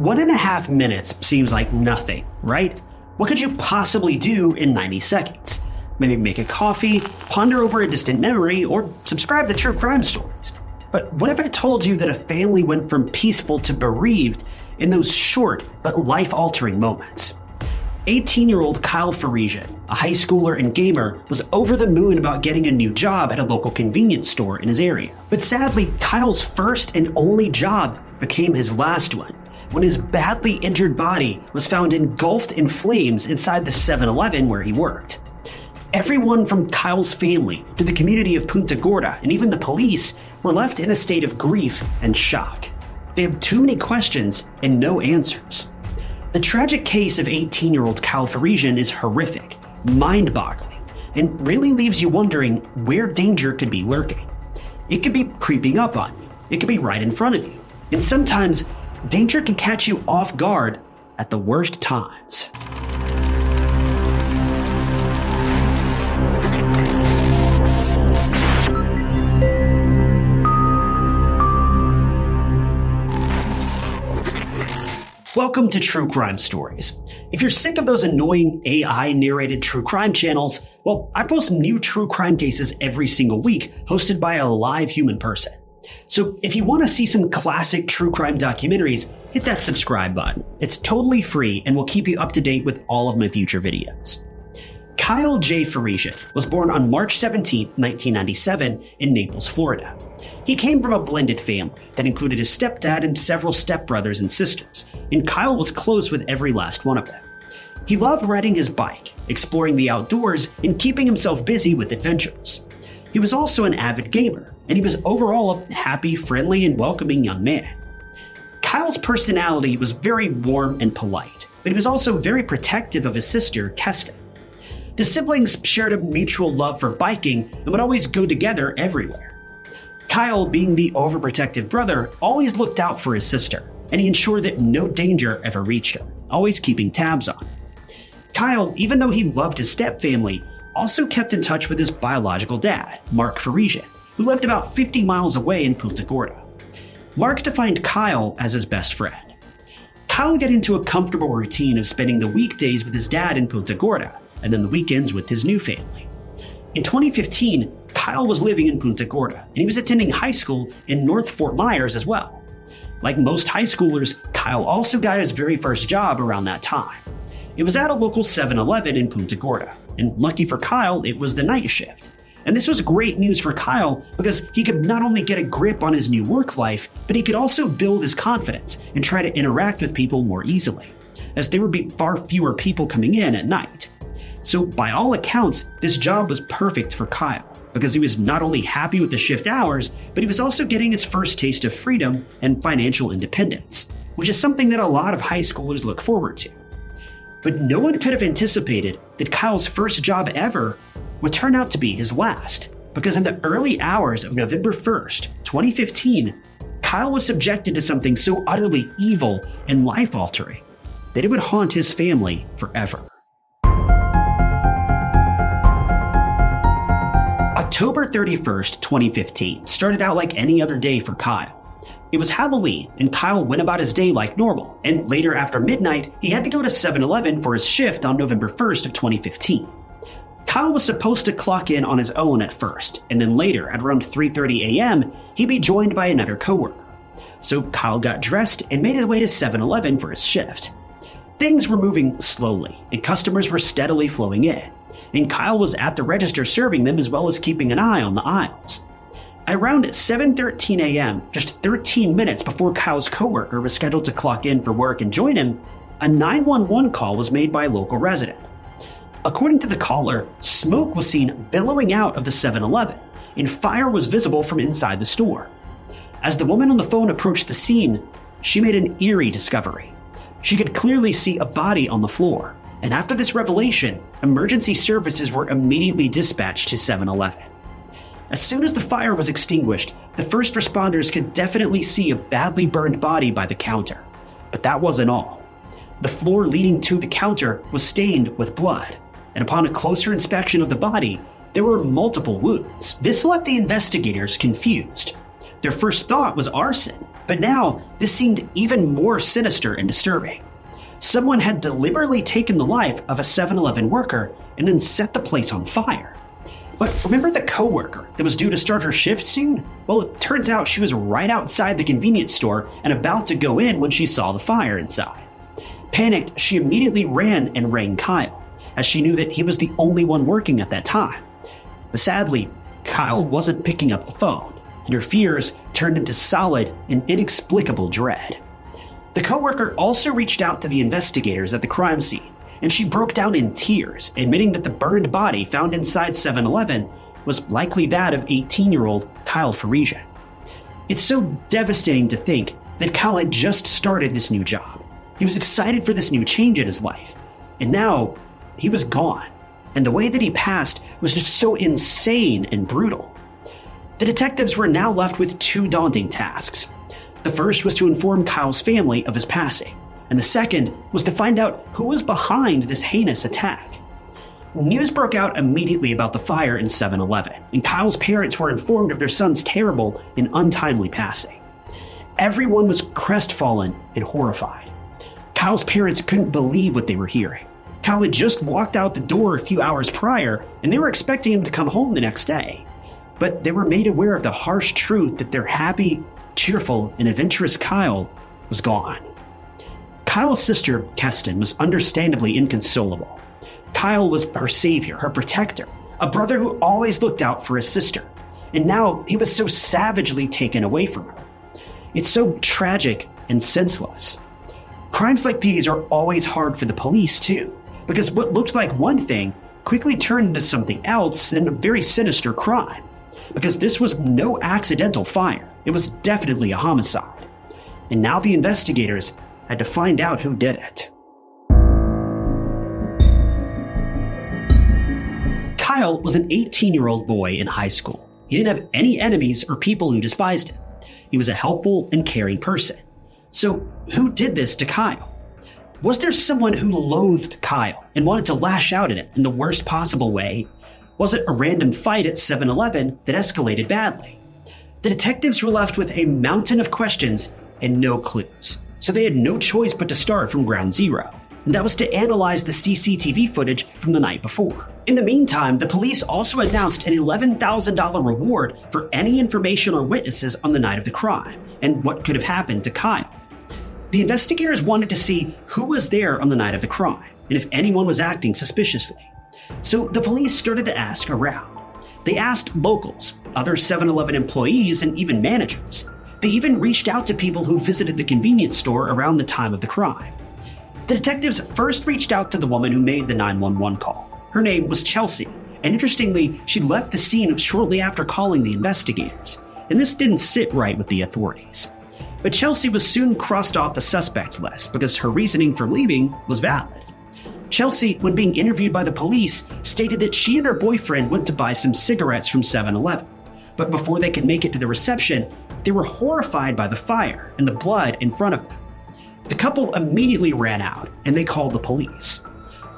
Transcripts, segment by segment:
One and a half minutes seems like nothing, right? What could you possibly do in 90 seconds? Maybe make a coffee, ponder over a distant memory, or subscribe to true crime stories. But what if I told you that a family went from peaceful to bereaved in those short but life altering moments? 18 year old Kyle Farishian, a high schooler and gamer, was over the moon about getting a new job at a local convenience store in his area. But sadly, Kyle's first and only job became his last one when his badly injured body was found engulfed in flames inside the 7 Eleven where he worked. Everyone from Kyle's family to the community of Punta Gorda and even the police were left in a state of grief and shock. They have too many questions and no answers. The tragic case of 18 year old Kyle Farishian is horrific, mind boggling, and really leaves you wondering where danger could be lurking. It could be creeping up on you, it could be right in front of you, and sometimes danger can catch you off guard at the worst times. Welcome to True Crime Stories. If you're sick of those annoying AI narrated true crime channels, well, I post new true crime cases every single week, hosted by a live human person. So if you want to see some classic true crime documentaries, hit that subscribe button. It's totally free and will keep you up to date with all of my future videos. Kyle J. Farishian was born on March 17, 1997, in Naples, Florida. He came from a blended family that included his stepdad and several stepbrothers and sisters, and Kyle was close with every last one of them. He loved riding his bike, exploring the outdoors, and keeping himself busy with adventures. He was also an avid gamer, and he was overall a happy, friendly, and welcoming young man. Kyle's personality was very warm and polite, but he was also very protective of his sister, Keston. The siblings shared a mutual love for biking and would always go together everywhere. Kyle, being the overprotective brother, always looked out for his sister, and he ensured that no danger ever reached her, always keeping tabs on. Kyle, even though he loved his stepfamily, also kept in touch with his biological dad, Mark Farishian, who lived about 50 miles away in Punta Gorda. Mark defined Kyle as his best friend. Kyle got into a comfortable routine of spending the weekdays with his dad in Punta Gorda, and then the weekends with his new family. In 2015, Kyle was living in Punta Gorda, and he was attending high school in North Fort Myers as well. Like most high schoolers, Kyle also got his very first job around that time. It was at a local 7 Eleven in Punta Gorda, and lucky for Kyle, it was the night shift. And this was great news for Kyle because he could not only get a grip on his new work life, but he could also build his confidence and try to interact with people more easily, as there would be far fewer people coming in at night. So, by all accounts, this job was perfect for Kyle because he was not only happy with the shift hours, but he was also getting his first taste of freedom and financial independence, which is something that a lot of high schoolers look forward to. But no one could have anticipated that Kyle's first job ever would turn out to be his last, because in the early hours of November 1st, 2015, Kyle was subjected to something so utterly evil and life altering that it would haunt his family forever. October 31st, 2015 started out like any other day for Kyle. It was Halloween, and Kyle went about his day like normal, and later after midnight, he had to go to 7 Eleven for his shift on November 1st of 2015. Kyle was supposed to clock in on his own at first, and then later, at around 3:30 a.m., he'd be joined by another coworker. So Kyle got dressed and made his way to 7-Eleven for his shift. Things were moving slowly, and customers were steadily flowing in, and Kyle was at the register serving them as well as keeping an eye on the aisles. Around 7:13 a.m., just 13 minutes before Kyle's coworker was scheduled to clock in for work and join him, a 911 call was made by a local resident. According to the caller, smoke was seen billowing out of the 7-Eleven, and fire was visible from inside the store. As the woman on the phone approached the scene, she made an eerie discovery. She could clearly see a body on the floor, and after this revelation, emergency services were immediately dispatched to 7-Eleven. As soon as the fire was extinguished, the first responders could definitely see a badly burned body by the counter. But that wasn't all. The floor leading to the counter was stained with blood, and upon a closer inspection of the body, there were multiple wounds. This left the investigators confused. Their first thought was arson, But now, this seemed even more sinister and disturbing. Someone had deliberately taken the life of a 7 Eleven worker and then set the place on fire. But remember the coworker that was due to start her shift soon? Well, it turns out she was right outside the convenience store and about to go in when she saw the fire inside. Panicked, she immediately ran and rang Kyle, as she knew that he was the only one working at that time. But sadly, Kyle wasn't picking up the phone, and her fears turned into solid and inexplicable dread. The coworker also reached out to the investigators at the crime scene, and she broke down in tears, admitting that the burned body found inside 7 Eleven was likely that of 18 year old Kyle Farija. It's so devastating to think that Kyle had just started this new job. He was excited for this new change in his life, and now he was gone. And the way that he passed was just so insane and brutal. The detectives were now left with two daunting tasks. The first was to inform Kyle's family of his passing, and the second was to find out who was behind this heinous attack. News broke out immediately about the fire in 7 Eleven, and Kyle's parents were informed of their son's terrible and untimely passing. Everyone was crestfallen and horrified. Kyle's parents couldn't believe what they were hearing. Kyle had just walked out the door a few hours prior, and they were expecting him to come home the next day. But they were made aware of the harsh truth that their happy, cheerful, and adventurous Kyle was gone. Kyle's sister, Keston, was understandably inconsolable. Kyle was her savior, her protector, a brother who always looked out for his sister. And now he was so savagely taken away from her. It's so tragic and senseless. Crimes like these are always hard for the police, too, because what looked like one thing quickly turned into something else and a very sinister crime. Because this was no accidental fire, it was definitely a homicide. And now the investigators had to find out who did it. Kyle was an 18 year old boy in high school. He didn't have any enemies or people who despised him. He was a helpful and caring person. So, who did this to Kyle? Was there someone who loathed Kyle and wanted to lash out at him in the worst possible way? Was it a random fight at 7 Eleven that escalated badly? The detectives were left with a mountain of questions and no clues, so they had no choice but to start from ground zero. And that was to analyze the CCTV footage from the night before. In the meantime, the police also announced an $11,000 reward for any information or witnesses on the night of the crime and what could have happened to Kyle. The investigators wanted to see who was there on the night of the crime and if anyone was acting suspiciously. So the police started to ask around. They asked locals, other 7 Eleven employees, and even managers. They even reached out to people who visited the convenience store around the time of the crime. The detectives first reached out to the woman who made the 911 call. Her name was Chelsea, and interestingly, she left the scene shortly after calling the investigators. And this didn't sit right with the authorities. But Chelsea was soon crossed off the suspect list because her reasoning for leaving was valid. Chelsea, when being interviewed by the police, stated that she and her boyfriend went to buy some cigarettes from 7 Eleven. But before they could make it to the reception, they were horrified by the fire and the blood in front of them. The couple immediately ran out and they called the police.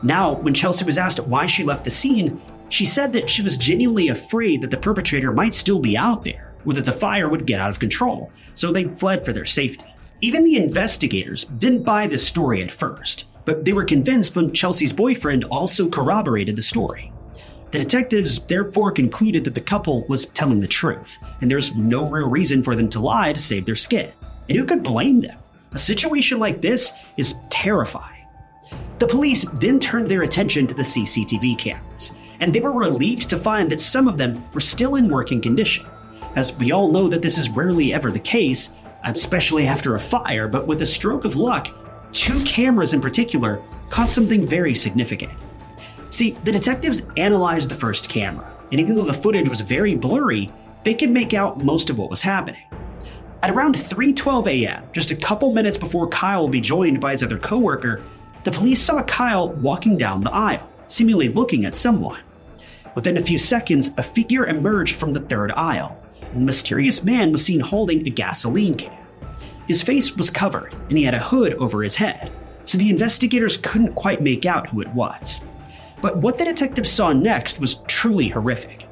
Now, when Chelsea was asked why she left the scene, she said that she was genuinely afraid that the perpetrator might still be out there or that the fire would get out of control, so they fled for their safety. Even the investigators didn't buy this story at first, but they were convinced when Chelsea's boyfriend also corroborated the story. The detectives therefore concluded that the couple was telling the truth, and there's no real reason for them to lie to save their skin. And who could blame them? A situation like this is terrifying. The police then turned their attention to the CCTV cameras, and they were relieved to find that some of them were still in working condition as we all know that this is rarely ever the case, especially after a fire, but with a stroke of luck, two cameras in particular caught something very significant. See, the detectives analyzed the first camera, and even though the footage was very blurry, they could make out most of what was happening. At around 3:12 a.m., just a couple minutes before Kyle will be joined by his other coworker, the police saw Kyle walking down the aisle, seemingly looking at someone. Within a few seconds, a figure emerged from the third aisle, a mysterious man was seen holding a gasoline can. His face was covered, and he had a hood over his head, so the investigators couldn't quite make out who it was. But what the detectives saw next was truly horrific.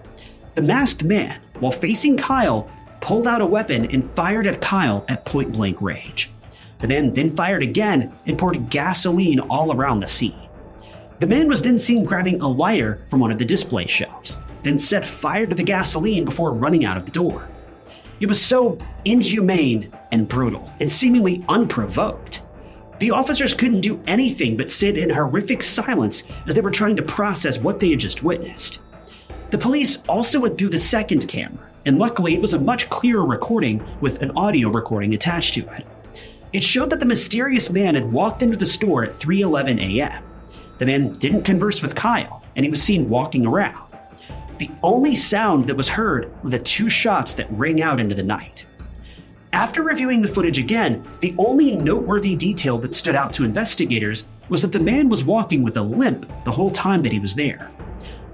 The masked man, while facing Kyle, pulled out a weapon and fired at Kyle at point blank range. The man then fired again and poured gasoline all around the scene. The man was then seen grabbing a lighter from one of the display shelves, then set fire to the gasoline before running out of the door. It was so inhumane and brutal and seemingly unprovoked. The officers couldn't do anything but sit in horrific silence as they were trying to process what they had just witnessed. The police also went through the second camera, and luckily it was a much clearer recording with an audio recording attached to it. It showed that the mysterious man had walked into the store at 3:11 a.m. The man didn't converse with Kyle, and he was seen walking around. The only sound that was heard were the two shots that rang out into the night. After reviewing the footage again, the only noteworthy detail that stood out to investigators was that the man was walking with a limp the whole time that he was there.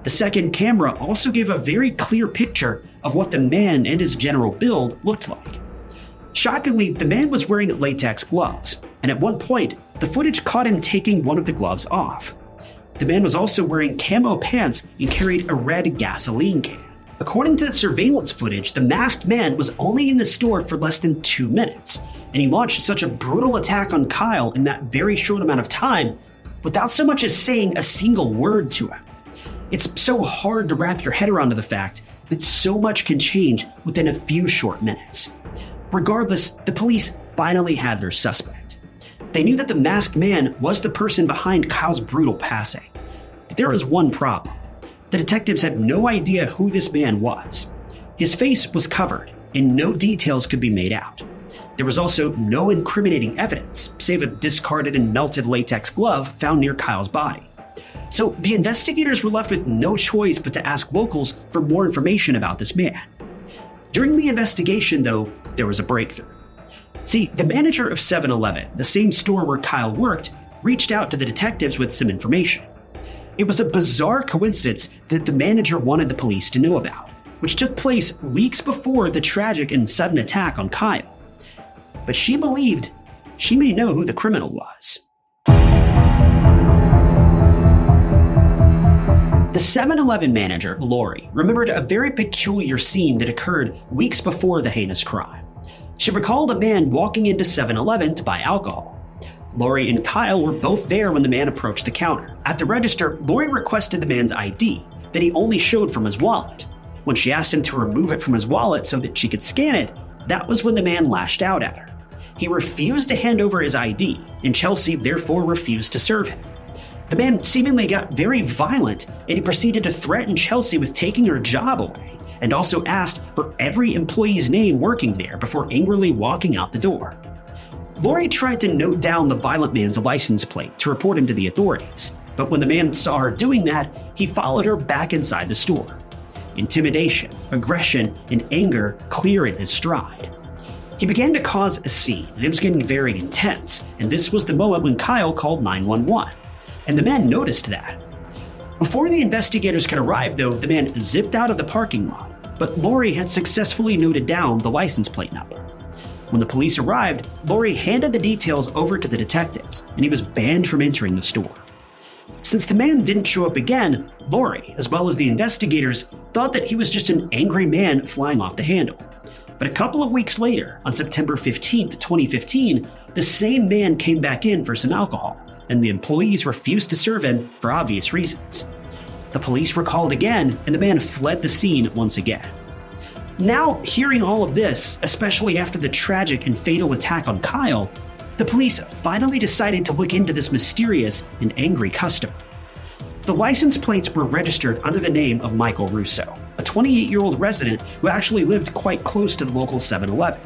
The second camera also gave a very clear picture of what the man and his general build looked like. Shockingly, the man was wearing latex gloves, and at one point, the footage caught him taking one of the gloves off. The man was also wearing camo pants and carried a red gasoline can. According to the surveillance footage, the masked man was only in the store for less than two minutes, and he launched such a brutal attack on Kyle in that very short amount of time without so much as saying a single word to him. It's so hard to wrap your head around the fact that so much can change within a few short minutes. Regardless, the police finally had their suspect. They knew that the masked man was the person behind Kyle's brutal passing. But there was one problem. The detectives had no idea who this man was. His face was covered, and no details could be made out. There was also no incriminating evidence, save a discarded and melted latex glove found near Kyle's body. So the investigators were left with no choice but to ask locals for more information about this man. During the investigation, though, there was a breakthrough. See, the manager of 7 Eleven, the same store where Kyle worked, reached out to the detectives with some information. It was a bizarre coincidence that the manager wanted the police to know about, which took place weeks before the tragic and sudden attack on Kyle. But she believed she may know who the criminal was. The 7 Eleven manager, Lori, remembered a very peculiar scene that occurred weeks before the heinous crime. She recalled a man walking into 7 Eleven to buy alcohol. Lori and Kyle were both there when the man approached the counter. At the register, Lori requested the man's ID that he only showed from his wallet. When she asked him to remove it from his wallet so that she could scan it, that was when the man lashed out at her. He refused to hand over his ID, and Chelsea therefore refused to serve him. The man seemingly got very violent and he proceeded to threaten Chelsea with taking her job away and also asked for every employee's name working there before angrily walking out the door. Lori tried to note down the violent man's license plate to report him to the authorities, but when the man saw her doing that, he followed her back inside the store. Intimidation, aggression, and anger clear in his stride. He began to cause a scene, and it was getting very intense, and this was the moment when Kyle called 911 and the man noticed that. Before the investigators could arrive, though, the man zipped out of the parking lot, but Lori had successfully noted down the license plate number. When the police arrived, Lori handed the details over to the detectives, and he was banned from entering the store. Since the man didn't show up again, Lori, as well as the investigators, thought that he was just an angry man flying off the handle. But a couple of weeks later, on September 15, 2015, the same man came back in for some alcohol and the employees refused to serve him for obvious reasons. The police were called again, and the man fled the scene once again. Now, hearing all of this, especially after the tragic and fatal attack on Kyle, the police finally decided to look into this mysterious and angry customer. The license plates were registered under the name of Michael Russo, a 28 year old resident who actually lived quite close to the local 7 Eleven.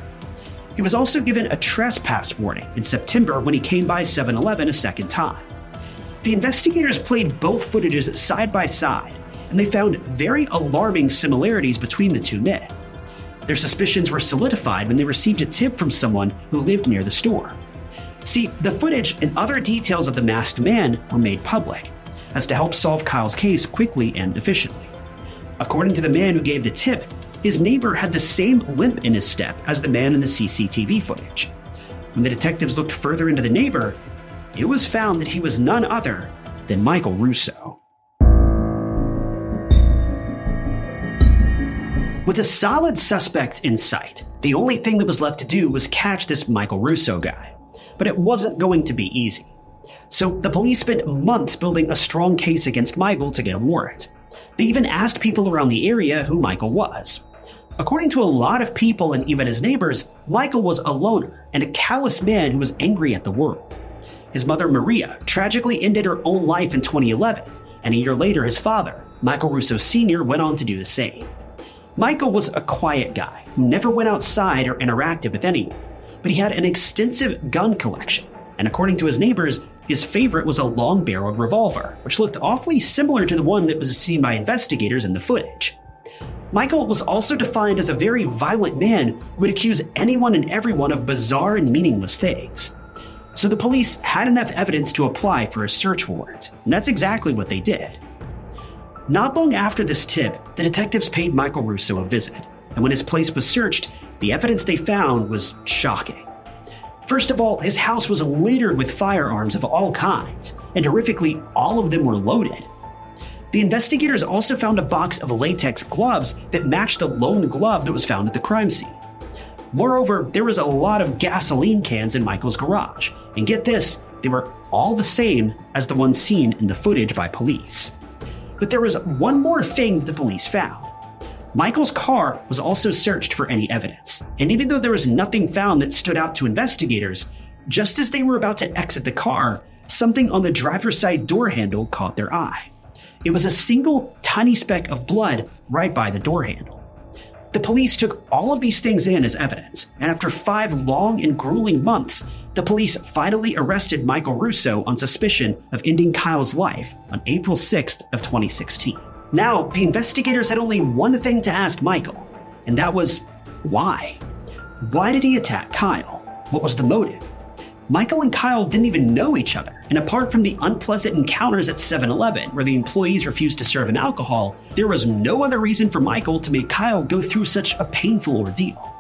He was also given a trespass warning in September when he came by 7 Eleven a second time. The investigators played both footages side by side, and they found very alarming similarities between the two men. Their suspicions were solidified when they received a tip from someone who lived near the store. See, the footage and other details of the masked man were made public, as to help solve Kyle's case quickly and efficiently. According to the man who gave the tip, his neighbor had the same limp in his step as the man in the CCTV footage. When the detectives looked further into the neighbor, it was found that he was none other than Michael Russo. With a solid suspect in sight, the only thing that was left to do was catch this Michael Russo guy. But it wasn't going to be easy. So the police spent months building a strong case against Michael to get a warrant. They even asked people around the area who Michael was. According to a lot of people and even his neighbors, Michael was a loner and a callous man who was angry at the world. His mother, Maria, tragically ended her own life in 2011, and a year later, his father, Michael Russo Sr., went on to do the same. Michael was a quiet guy who never went outside or interacted with anyone, but he had an extensive gun collection, and according to his neighbors, his favorite was a long barreled revolver, which looked awfully similar to the one that was seen by investigators in the footage. Michael was also defined as a very violent man who would accuse anyone and everyone of bizarre and meaningless things. So the police had enough evidence to apply for a search warrant, and that's exactly what they did. Not long after this tip, the detectives paid Michael Russo a visit, and when his place was searched, the evidence they found was shocking. First of all, his house was littered with firearms of all kinds, and horrifically, all of them were loaded. The investigators also found a box of latex gloves that matched the lone glove that was found at the crime scene. Moreover, there was a lot of gasoline cans in Michael's garage, and get this, they were all the same as the ones seen in the footage by police. But there was one more thing the police found. Michael's car was also searched for any evidence, and even though there was nothing found that stood out to investigators, just as they were about to exit the car, something on the driver's side door handle caught their eye. It was a single tiny speck of blood right by the door handle. The police took all of these things in as evidence, and after five long and grueling months, the police finally arrested Michael Russo on suspicion of ending Kyle's life on April 6th of 2016. Now, the investigators had only one thing to ask Michael, and that was why? Why did he attack Kyle? What was the motive? Michael and Kyle didn't even know each other, and apart from the unpleasant encounters at 7 Eleven, where the employees refused to serve him alcohol, there was no other reason for Michael to make Kyle go through such a painful ordeal.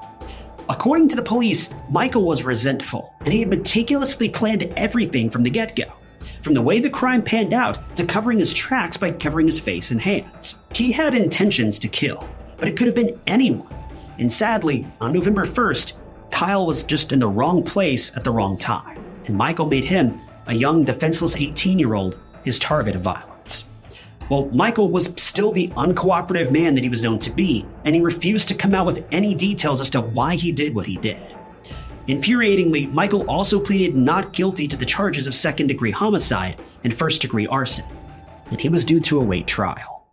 According to the police, Michael was resentful, and he had meticulously planned everything from the get go. From the way the crime panned out to covering his tracks by covering his face and hands. He had intentions to kill, but it could have been anyone. And sadly, on November 1st, Kyle was just in the wrong place at the wrong time, and Michael made him, a young, defenseless 18 year old, his target of violence. Well, Michael was still the uncooperative man that he was known to be, and he refused to come out with any details as to why he did what he did. Infuriatingly, Michael also pleaded not guilty to the charges of second degree homicide and first degree arson, and he was due to await trial.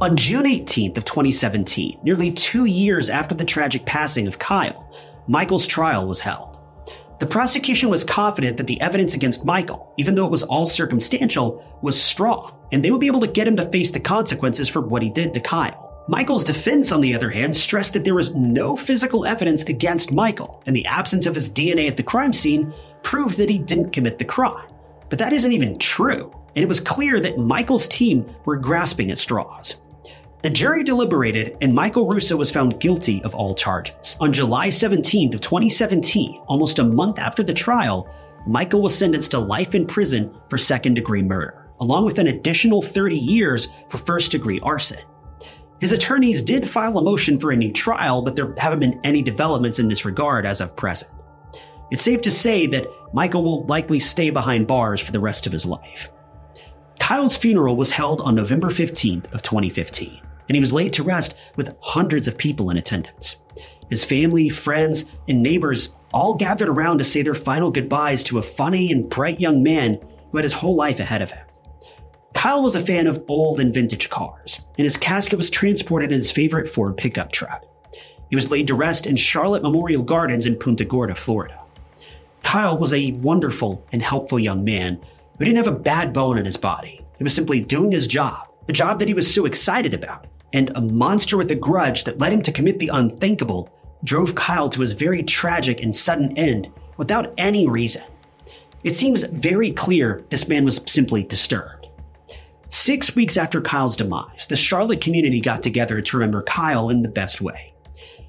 On June 18th of 2017, nearly two years after the tragic passing of Kyle, Michael's trial was held. The prosecution was confident that the evidence against Michael, even though it was all circumstantial, was strong, and they would be able to get him to face the consequences for what he did to Kyle. Michael's defense, on the other hand, stressed that there was no physical evidence against Michael, and the absence of his DNA at the crime scene proved that he didn't commit the crime. But that isn't even true, and it was clear that Michael's team were grasping at straws. The jury deliberated, and Michael Russo was found guilty of all charges. On July 17th of 2017, almost a month after the trial, Michael was sentenced to life in prison for second-degree murder, along with an additional 30 years for first-degree arson. His attorneys did file a motion for a new trial, but there haven't been any developments in this regard as of present. It's safe to say that Michael will likely stay behind bars for the rest of his life. Kyle's funeral was held on November 15th of 2015 and he was laid to rest with hundreds of people in attendance. His family, friends, and neighbors all gathered around to say their final goodbyes to a funny and bright young man who had his whole life ahead of him. Kyle was a fan of old and vintage cars, and his casket was transported in his favorite Ford pickup truck. He was laid to rest in Charlotte Memorial Gardens in Punta Gorda, Florida. Kyle was a wonderful and helpful young man who didn't have a bad bone in his body. He was simply doing his job, a job that he was so excited about and a monster with a grudge that led him to commit the unthinkable drove Kyle to his very tragic and sudden end without any reason. It seems very clear this man was simply disturbed. Six weeks after Kyle's demise, the Charlotte community got together to remember Kyle in the best way.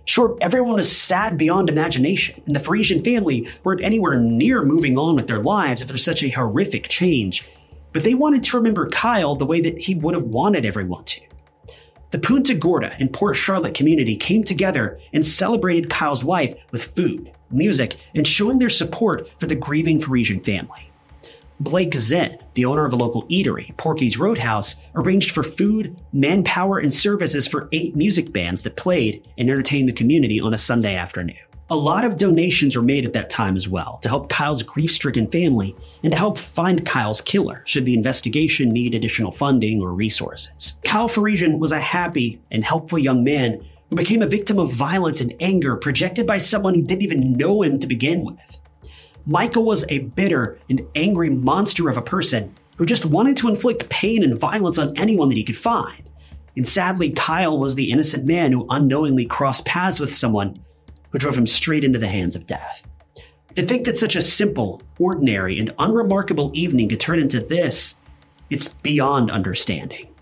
Sure, everyone was sad beyond imagination, and the Farishian family weren't anywhere near moving on with their lives after such a horrific change. but they wanted to remember Kyle the way that he would have wanted everyone to. The Punta Gorda and Port Charlotte community came together and celebrated Kyle's life with food, music, and showing their support for the grieving Farishian family. Blake Zen, the owner of a local eatery, Porky's Roadhouse, arranged for food, manpower, and services for eight music bands that played and entertained the community on a Sunday afternoon. A lot of donations were made at that time as well to help Kyle's grief stricken family and to help find Kyle's killer should the investigation need additional funding or resources. Kyle Farishian was a happy and helpful young man who became a victim of violence and anger projected by someone who didn't even know him to begin with. Michael was a bitter and angry monster of a person who just wanted to inflict pain and violence on anyone that he could find. And sadly, Kyle was the innocent man who unknowingly crossed paths with someone who drove him straight into the hands of death. To think that such a simple, ordinary, and unremarkable evening could turn into this, it's beyond understanding.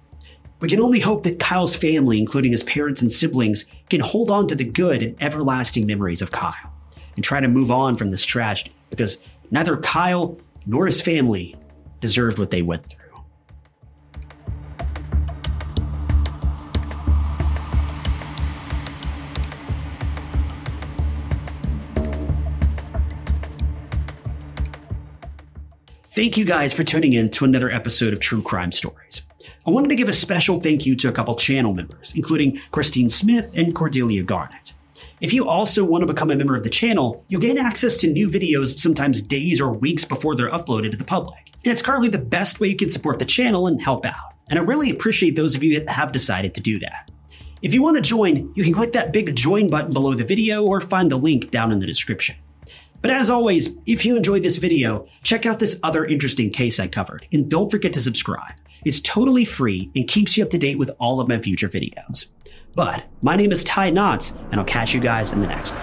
We can only hope that Kyle's family, including his parents and siblings, can hold on to the good and everlasting memories of Kyle and try to move on from this tragedy because neither Kyle nor his family deserved what they went through. Thank you guys for tuning in to another episode of True Crime Stories. I wanted to give a special thank you to a couple channel members, including Christine Smith and Cordelia Garnett. If you also want to become a member of the channel, you'll gain access to new videos sometimes days or weeks before they're uploaded to the public. And it's currently the best way you can support the channel and help out. And I really appreciate those of you that have decided to do that. If you want to join, you can click that big join button below the video or find the link down in the description. But as always, if you enjoyed this video, check out this other interesting case I covered, and don't forget to subscribe. It's totally free and keeps you up to date with all of my future videos. But my name is Ty Notts, and I'll catch you guys in the next one.